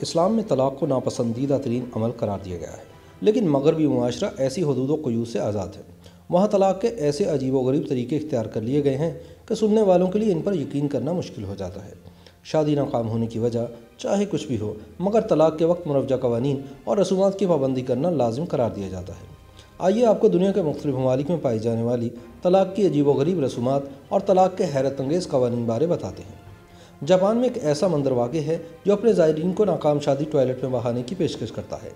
اسلام میں طلاق کو ناپسندیدہ ترین عمل قرار دیا گیا ہے، لیکن مغربی معاشرہ ایسی حدود و قیود سے آزاد ہے۔ وہاں طلاق کے ایسے عجیب و غریب طریقے اختیار کر لیے گئے ہیں کہ سننے والوں کے لیے ان پر یقین کرنا مشکل ہو جاتا ہے۔ شادی ناکام ہونے کی وجہ، چاہے کچھ بھی ہو، مگر طلاق کے وقت مروجہ قوانین اور رسومات کی پابندی کرنا لازم قرار دیا جاتا ہے۔ آئیے آپ کو دنیا کے مختلف ممالک میں پائی جانے والی طلاق کی عجیب و غریب رسومات اور طلاق کے حیرت انگیز قوانین بارے بتاتے ہیں۔ جاپان میں ایک ایسا مندر واقع ہے جو اپنے زائرین کو ناکام شادی ٹوائلٹ میں بہانے کی پیشکش کرتا ہے۔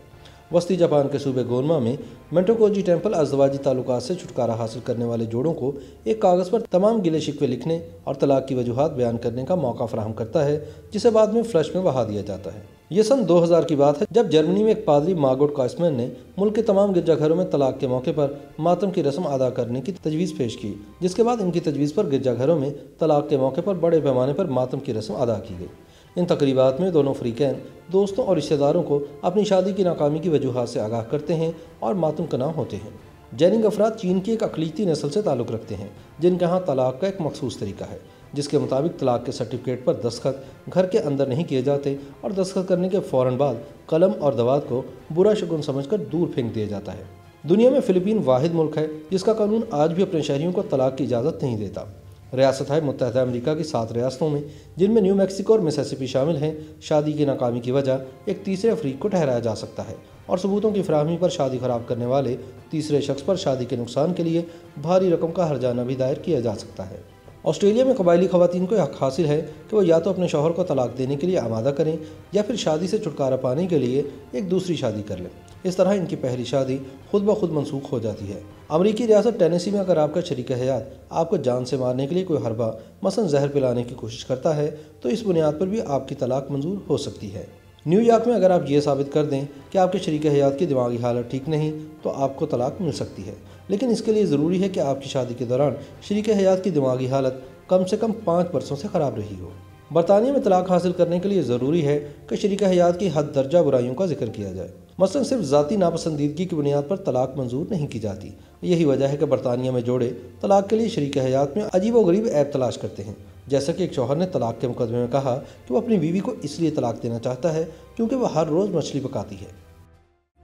وسطی جاپان کے صوبے گونما میں مینٹوکوجی ٹیمپل ازدواجی تعلقات سے چھٹکارا حاصل کرنے والے جوڑوں کو ایک کاغذ پر تمام گلے شکوے لکھنے اور طلاق کی وجوہات بیان کرنے کا موقع فراہم کرتا ہے، جسے بعد میں فلش میں بہا دیا جاتا ہے۔ یہ سن دو ہزار کی بات ہے، جب جرمنی میں ایک پادری ماگوٹ کاسمین نے ملک کے تمام گرجا گھروں میں طلاق کے موقع پر ماتم کی رسم ادا کرنے کی تجویز پیش کی، جس کے بعد ان کی تجویز پر گرجا گھروں میں طلاق کے موقع پر بڑے پیمانے پر ماتم کی رسم ادا کی گئی۔ ان تقریبات میں دونوں فریقین دوستوں اور رشتہ داروں کو اپنی شادی کی ناکامی کی وجوہات سے آگاہ کرتے ہیں اور ماتم کنا ہوتے ہیں۔ جیننگ افراد چین کی ایک اقلیتی نسل سے تعلق رکھتے ہیں، جن کے ہاں طلاق کا ایک مخصوص طریقہ ہے، جس کے مطابق طلاق کے سرٹیفکیٹ پر دستخط گھر کے اندر نہیں کیے جاتے اور دستخط کرنے کے فوراً بعد قلم اور دوات کو برا شگن سمجھ کر دور پھینک دیا جاتا ہے۔ دنیا میں فلپین واحد ملک ہے، جس کا قانون آج بھی اپنے شہریوں کو طلاق کی اجازت نہیں دیتا۔ ریاست ہے متحدہ امریکہ کی سات ریاستوں میں، جن میں نیو میکسیکو اور میسیسپی شامل ہیں۔ شادی کی ناکامی کی وجہ ایک تیسرے افریق کو ٹھہرایا جا سکتا ہے اور ثبوتوں کی فراہمی پر شادی خراب کرنے والے تیسرے شخص پر شادی کے نقصان کے لیے بھاری رقم کا ہرجانہ بھی دائر کیا جا سکتا ہے۔ آسٹریلیا میں قبائلی خواتین کو حق حاصل ہے کہ وہ یا تو اپنے شوہر کو طلاق دینے کے لیے آمادہ کریں یا پھر شادی سے چھٹکارا پانے کے لیے ایک دوسری شادی کر لیں۔ اس طرح ان کی پہلی شادی خود بخود منسوخ ہو جاتی ہے۔ امریکی ریاست ٹینیسی میں اگر آپ کا شریک حیات آپ کو جان سے مارنے کے لیے کوئی حربہ مثلا زہر پلانے کی کوشش کرتا ہے، تو اس بنیاد پر بھی آپ کی طلاق منظور ہو سکتی ہے۔ نیو یارک میں اگر آپ یہ ثابت کر دیں کہ آپ کے شریک حیات کی دماغی حالت ٹھیک نہیں، تو آپ کو طلاق مل سکتی ہے۔ لیکن اس کے لیے ضروری ہے کہ آپ کی شادی کے دوران شریک حیات کی دماغی حالت کم سے کم پانچ برسوں سے خراب رہی ہو۔ برطانیہ میں طلاق حاصل کرنے کے لیے ضروری ہے کہ شریک حیات کی حد درجہ برائیوں کا ذکر کیا جائے۔ مثلا صرف ذاتی ناپسندیدگی کی بنیاد پر طلاق منظور نہیں کی جاتی۔ یہی وجہ ہے کہ برطانیہ میں جوڑے طلاق کے لیے شریک حیات میں عجیب و غریب عیب تلاش کرتے ہیں۔ جیسا کہ ایک شوہر نے طلاق کے مقدمے میں کہا کہ وہ اپنی بیوی کو اس لیے طلاق دینا چاہتا ہے کیونکہ وہ ہر روز مچھلی پکاتی ہے۔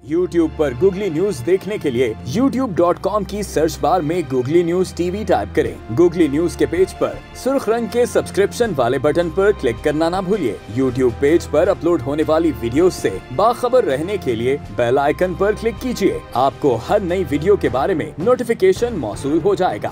یوٹیوب پر گوگلی نیوز دیکھنے کے لیے یوٹیوب ڈاٹ کام کی سرچ بار میں گوگلی نیوز ٹی وی ٹائپ کریں۔ گوگلی نیوز کے پیج پر سرخ رنگ کے سبسکرپشن والے بٹن پر کلک کرنا نہ بھولیے۔ یوٹیوب پیج پر اپلوڈ ہونے والی ویڈیوز سے باخبر رہنے کے لیے بیل آئیکن پر کلک کیجیے۔ آپ کو ہر نئی ویڈیو کے بارے میں نوٹیفیکیشن موصول ہو جائے گا۔